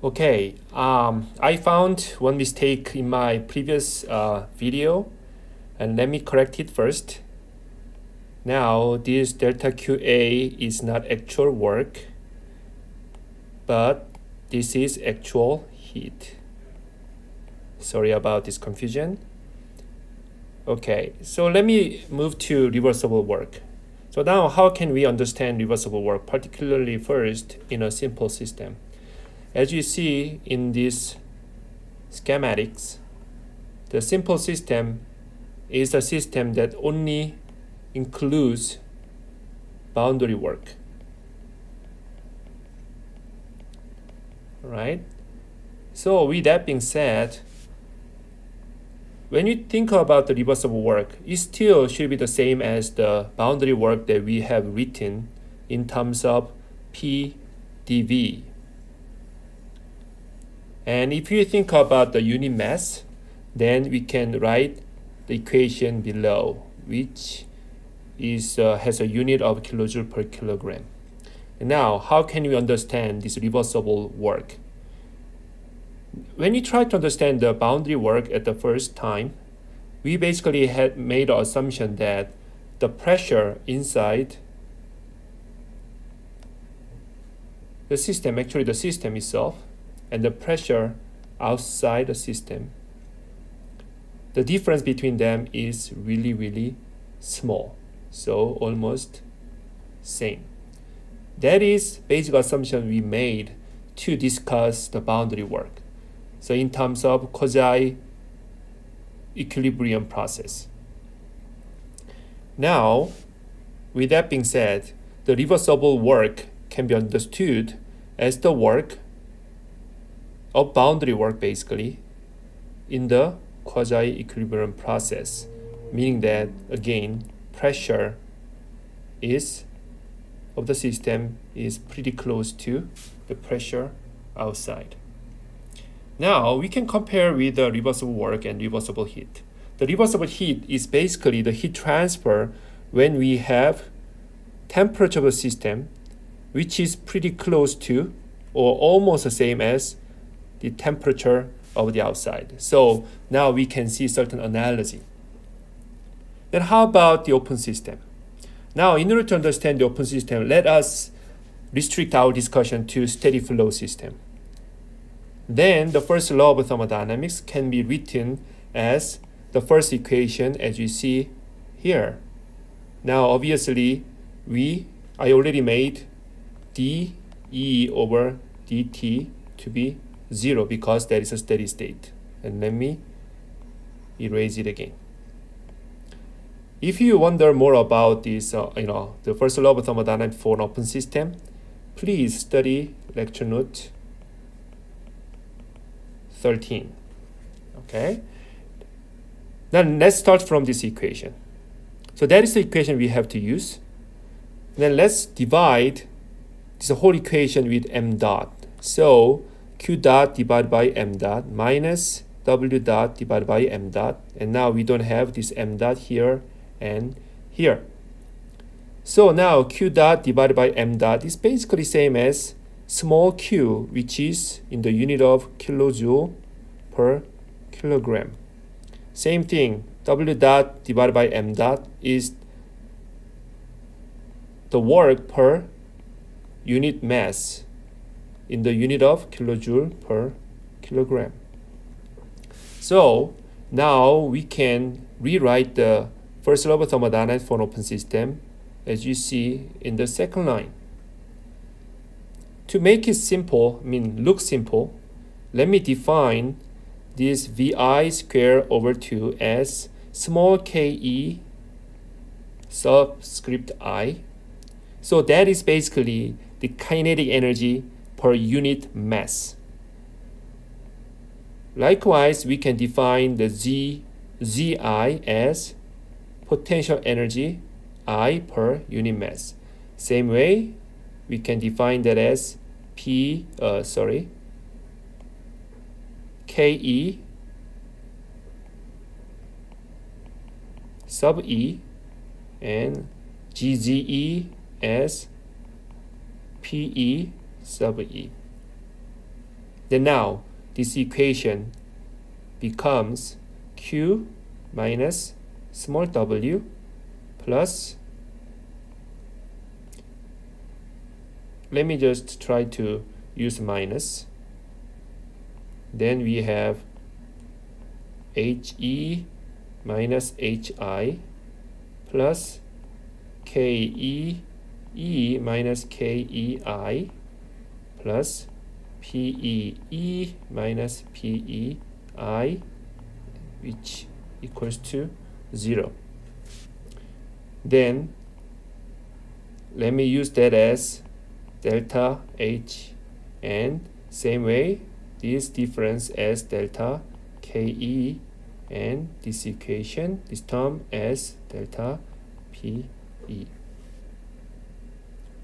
Okay, um, I found one mistake in my previous uh, video and let me correct it first. Now this delta QA is not actual work but this is actual heat. Sorry about this confusion. Okay, so let me move to reversible work. So now how can we understand reversible work, particularly first in a simple system? As you see in these schematics, the simple system is a system that only includes boundary work. Right? So with that being said, when you think about the reversible work, it still should be the same as the boundary work that we have written in terms of PdV. And if you think about the unit mass, then we can write the equation below, which is uh, has a unit of kilojoule per kilogram. now, how can we understand this reversible work? When you try to understand the boundary work at the first time, we basically had made an assumption that the pressure inside the system, actually the system itself, and the pressure outside the system, the difference between them is really, really small. So almost same. That is basic assumption we made to discuss the boundary work. So in terms of quasi equilibrium process. Now, with that being said, the reversible work can be understood as the work of boundary work basically in the quasi-equilibrium process, meaning that again pressure is of the system is pretty close to the pressure outside. Now we can compare with the reversible work and reversible heat. The reversible heat is basically the heat transfer when we have temperature of the system which is pretty close to or almost the same as the temperature of the outside. So now we can see certain analogy. Then how about the open system? Now in order to understand the open system, let us restrict our discussion to steady flow system. Then the first law of thermodynamics can be written as the first equation as you see here. Now obviously we I already made dE over dt to be 0 because that is a steady state. And let me erase it again. If you wonder more about this, uh, you know, the first law of thermodynamics for an open system, please study lecture note 13. Okay. Then let's start from this equation. So that is the equation we have to use. Then let's divide this whole equation with m dot. So q dot divided by m dot minus w dot divided by m dot. And now we don't have this m dot here and here. So now q dot divided by m dot is basically same as small q, which is in the unit of kilojoule per kilogram. Same thing, w dot divided by m dot is the work per unit mass in the unit of kilojoule per kilogram. So now we can rewrite the first of thermodynamics for an open system as you see in the second line. To make it simple, I mean look simple, let me define this Vi square over 2 as small ke subscript i. So that is basically the kinetic energy per unit mass. Likewise, we can define the Z, Zi as potential energy I per unit mass. Same way, we can define that as P, uh, sorry, KE sub E and GZE as PE sub E. Then now this equation becomes q minus small w plus let me just try to use minus then we have he minus hi plus ke e minus kei plus pee minus pei which equals to 0 then let me use that as delta h and same way this difference as delta ke and this equation this term as delta pe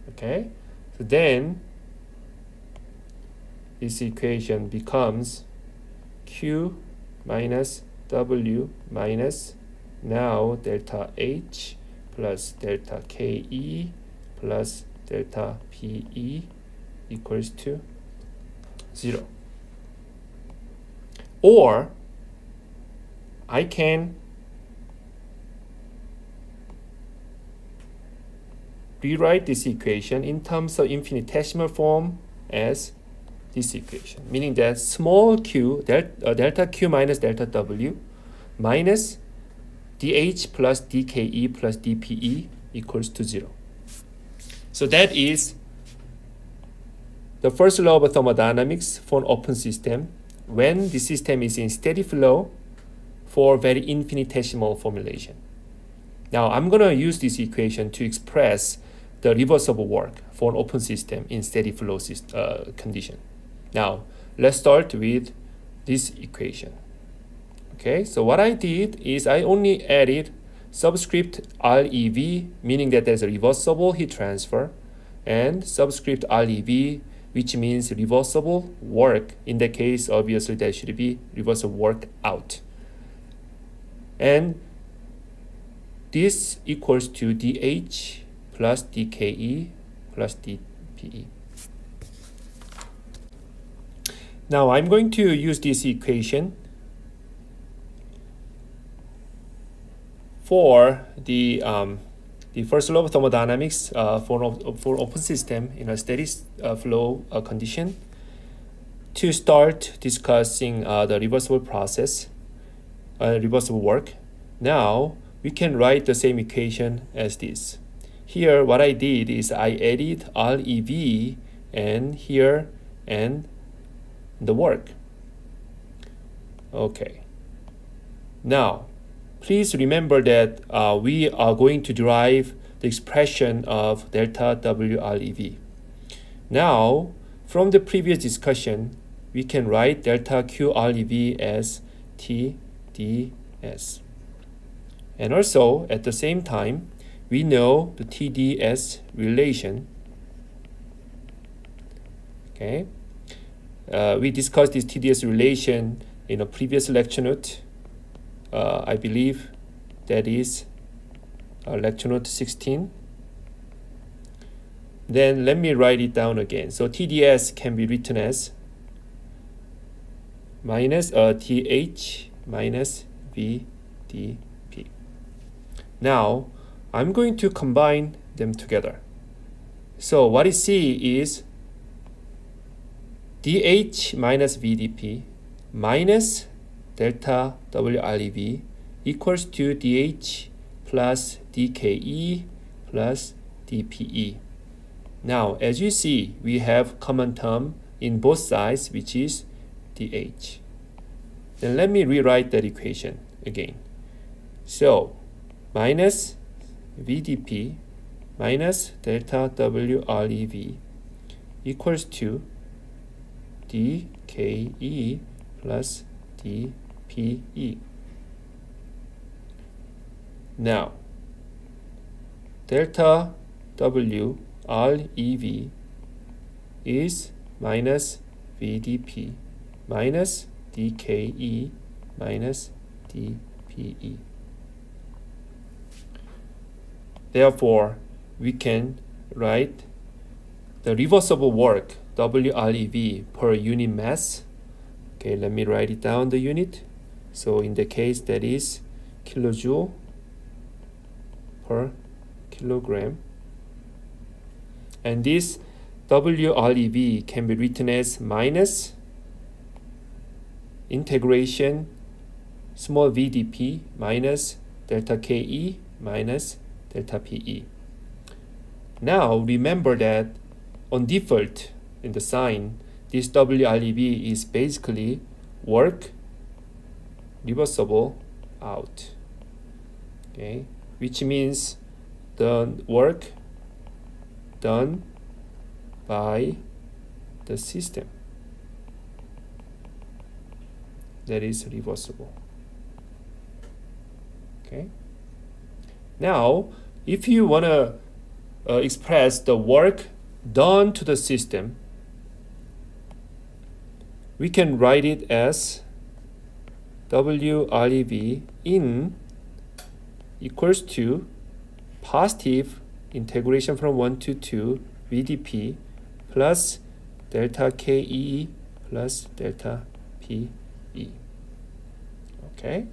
okay? So then this equation becomes q minus w minus now delta h plus delta ke plus delta pe equals to 0 or I can rewrite this equation in terms of infinitesimal form as this equation, meaning that small q, del uh, delta q minus delta w minus dh plus dke plus dpe equals to 0. So that is the first law of thermodynamics for an open system when the system is in steady flow for very infinitesimal formulation. Now I'm going to use this equation to express the reversible work for an open system in steady flow uh, condition. Now let's start with this equation. Okay, so what I did is I only added subscript REV, meaning that there's a reversible heat transfer, and subscript REV, which means reversible work. In the case, obviously that should be reversible work out. And this equals to dH plus dKe plus dPe. Now I'm going to use this equation for the um, the first law of thermodynamics uh, for, for open system in a steady uh, flow uh, condition to start discussing uh, the reversible process, uh, reversible work. Now we can write the same equation as this. Here what I did is I added REV and here and the work. Okay. Now Please remember that uh, we are going to derive the expression of delta WREV. Now, from the previous discussion, we can write delta QREV as TDS. And also, at the same time, we know the TDS relation. Okay, uh, we discussed this TDS relation in a previous lecture note. Uh, I believe that is uh, lecture note 16 then let me write it down again. So TDS can be written as minus uh, TH minus VDP now I'm going to combine them together. So what you see is DH minus VDP minus delta WREV equals to dH plus dKe plus dPe. Now, as you see, we have common term in both sides, which is dH. Then let me rewrite that equation again. So, minus VDP minus delta WREV equals to dKe plus dPe. Now, delta W REV is minus VDP minus DKE minus DPE. Therefore, we can write the reversible work WREV per unit mass. Okay, let me write it down the unit. So in the case that is kilojoule per kilogram. And this WREV can be written as minus integration small vdp minus delta ke minus delta pe. Now remember that on default in the sign, this WREV is basically work reversible out. Okay, which means the work done by the system that is reversible. Okay. Now, if you want to uh, express the work done to the system, we can write it as WREV in equals to positive integration from 1 to 2 VDP plus delta KE plus delta PE. Okay?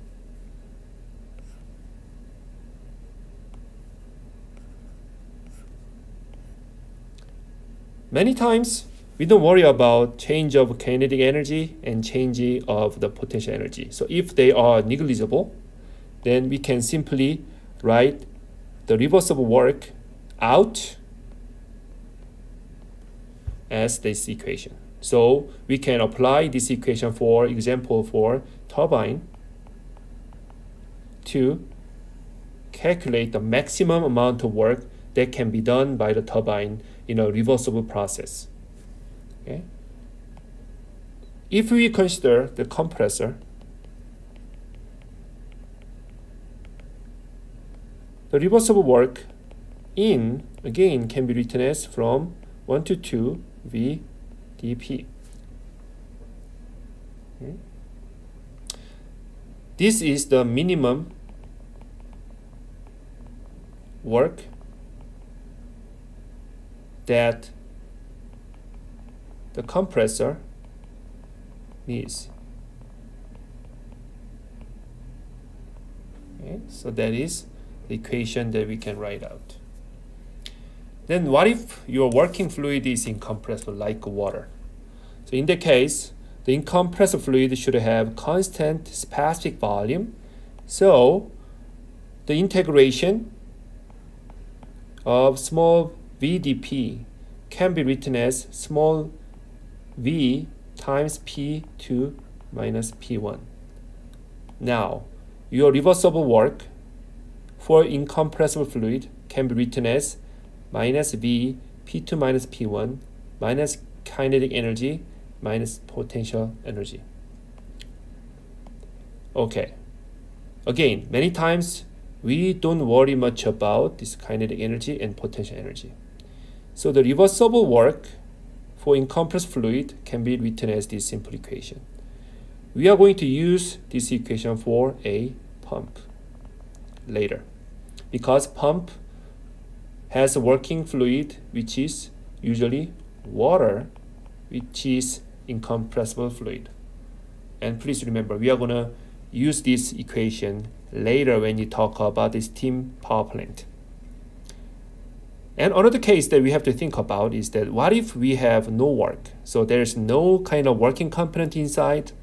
Many times we don't worry about change of kinetic energy and change of the potential energy. So if they are negligible, then we can simply write the reversible work out as this equation. So we can apply this equation for example for turbine to calculate the maximum amount of work that can be done by the turbine in a reversible process. Okay? If we consider the compressor, the reversible work in again can be written as from 1 to 2 V dP. Okay. This is the minimum work that the compressor needs. Okay, so that is the equation that we can write out. Then what if your working fluid is incompressible like water? So in that case, the incompressible fluid should have constant specific volume. So the integration of small VDP can be written as small v times p2 minus p1. Now, your reversible work for incompressible fluid can be written as minus v p2 minus p1 minus kinetic energy minus potential energy. Okay. Again, many times we don't worry much about this kinetic energy and potential energy. So the reversible work for incompressed fluid can be written as this simple equation. We are going to use this equation for a pump later because pump has a working fluid which is usually water which is incompressible fluid. And please remember we are going to use this equation later when you talk about the steam power plant. And another case that we have to think about is that what if we have no work? So there's no kind of working component inside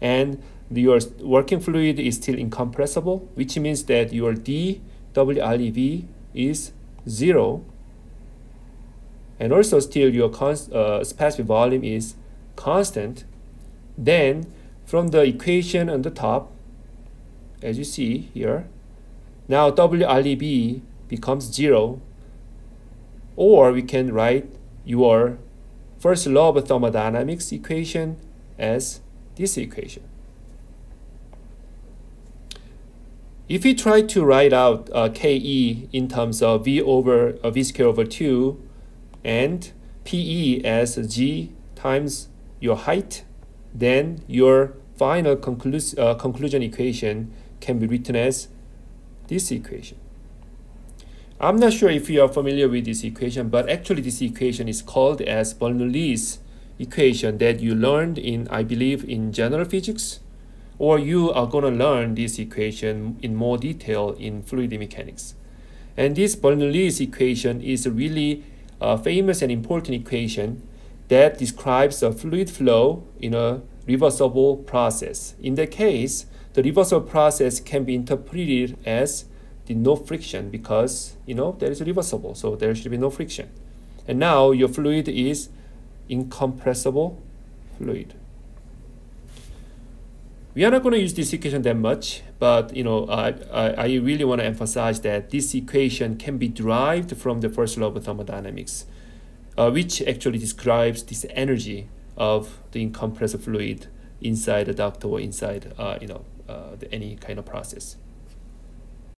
and your working fluid is still incompressible, which means that your DWREV is zero. And also still your uh, specific volume is constant. Then from the equation on the top, as you see here, now WREV becomes zero or we can write your first law of thermodynamics equation as this equation. If we try to write out uh, Ke in terms of V over uh, V square over 2 and Pe as G times your height, then your final conclu uh, conclusion equation can be written as this equation. I'm not sure if you are familiar with this equation, but actually this equation is called as Bernoulli's equation that you learned in, I believe, in general physics, or you are going to learn this equation in more detail in fluid mechanics. And this Bernoulli's equation is a really uh, famous and important equation that describes a fluid flow in a reversible process. In that case, the reversible process can be interpreted as the no friction because you know there is reversible, so there should be no friction. And now your fluid is incompressible fluid. We are not going to use this equation that much, but you know, I, I, I really want to emphasize that this equation can be derived from the first law of thermodynamics, uh, which actually describes this energy of the incompressible fluid inside the duct or inside, uh, you know, uh, the, any kind of process.